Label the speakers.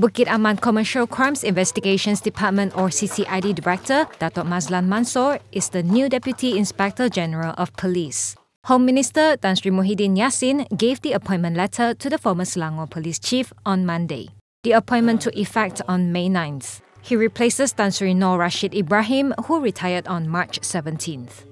Speaker 1: Bukit Aman Commercial Crimes Investigations Department or CCID Director Datuk Mazlan Mansor is the new Deputy Inspector General of Police. Home Minister Tan Sri Muhyiddin Yassin gave the appointment letter to the former Selangor Police Chief on Monday. The appointment took effect on May 9th. He replaces Tan Sri Noor Rashid Ibrahim, who retired on March 17th.